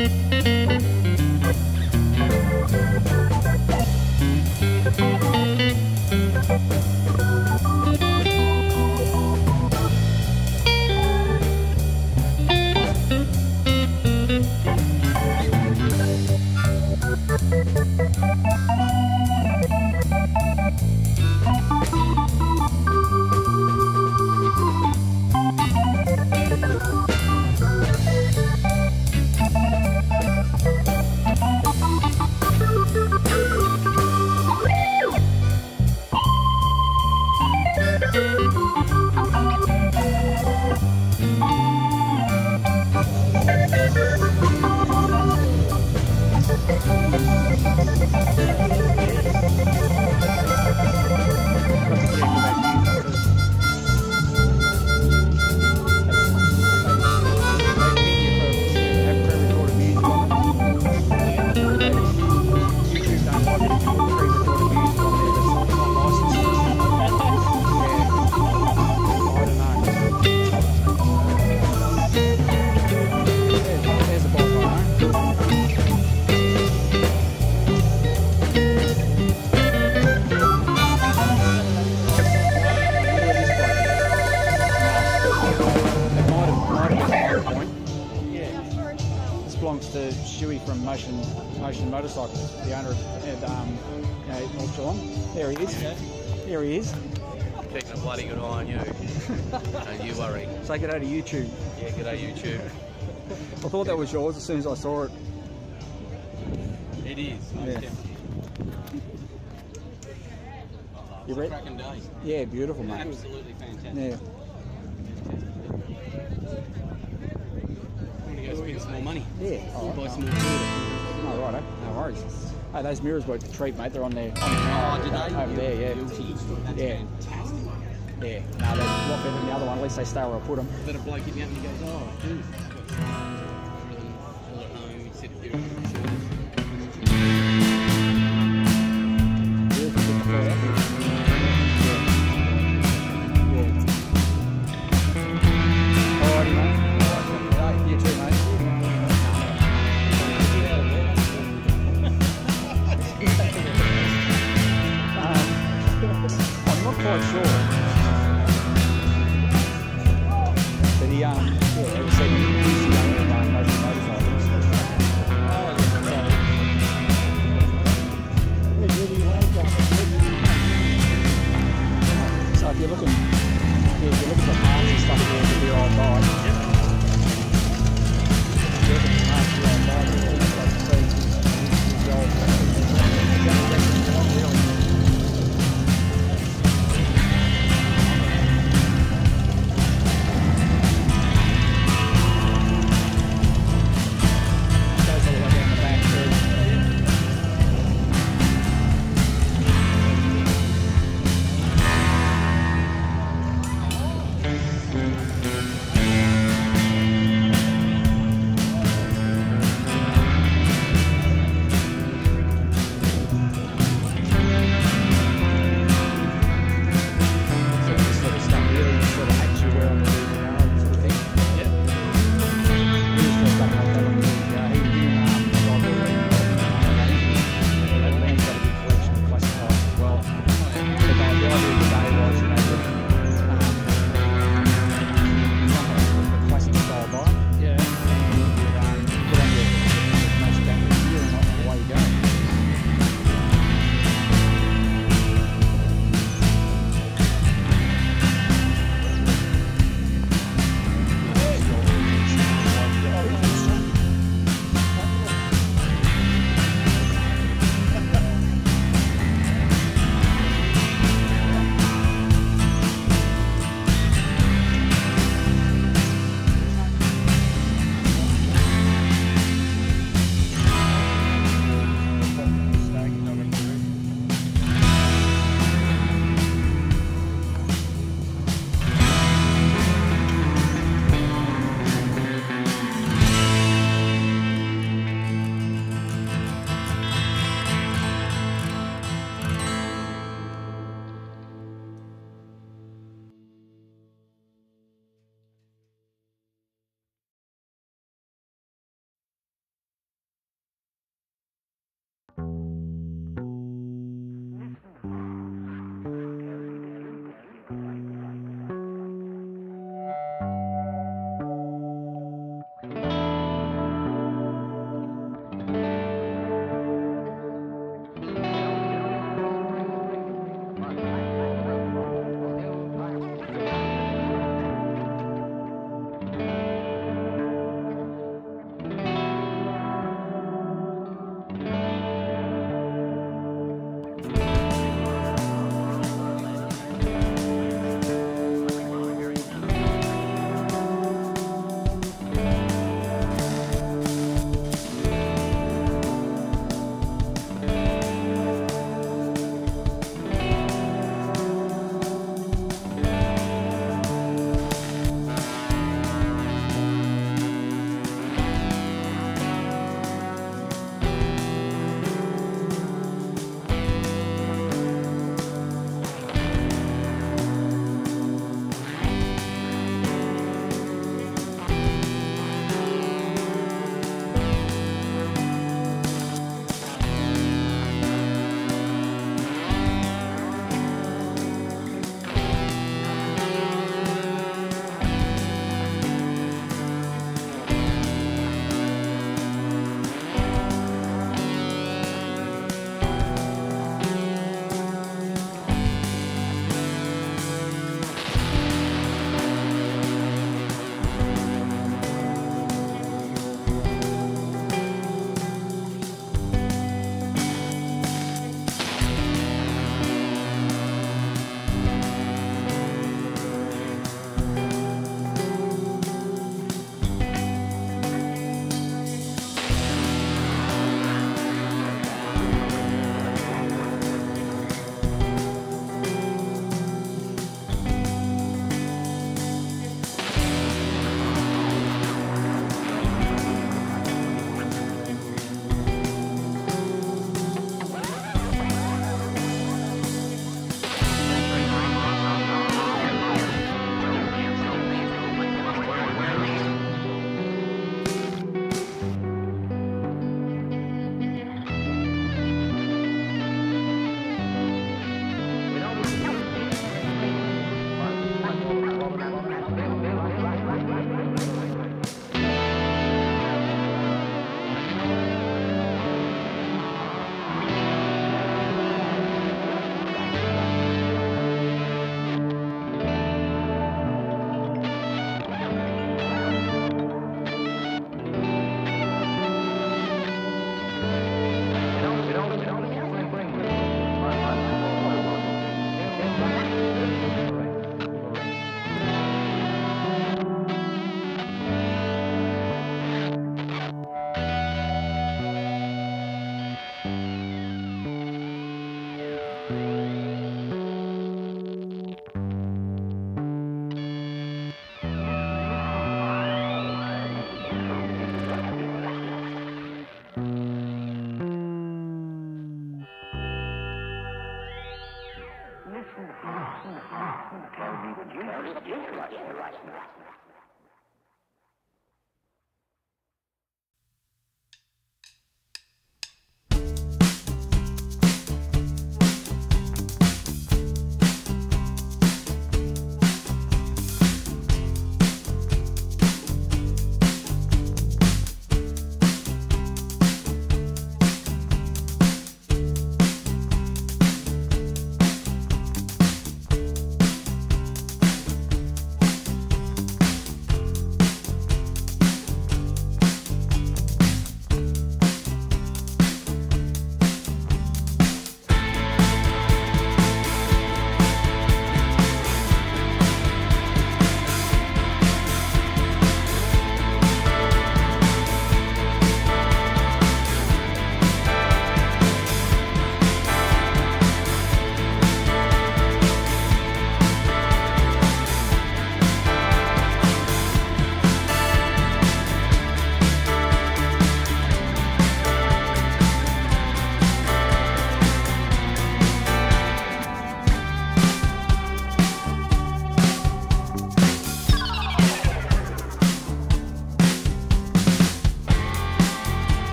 Música from Motion Motion Motorcycles, the owner of at, um, you know, North Geelong. There he is. There he is. Keeping a bloody good eye on you. Don't you worry. Say good day to YouTube. Yeah, g'day YouTube. I thought that was yours as soon as I saw it. It is. Yeah. You. Yeah, beautiful, mate. Absolutely fantastic. Yeah. Money. Yeah. Oh, Buy right. some more food. No, right, no worries. Hey, those mirrors worth the treat, mate. They're on there. Oh, did they? Over there, yeah. Guilty. That's Yeah. fantastic. Yeah. No, they're a lot better than the other one. At least they stay where I put them. Then a bloke me up and he goes, oh, dude.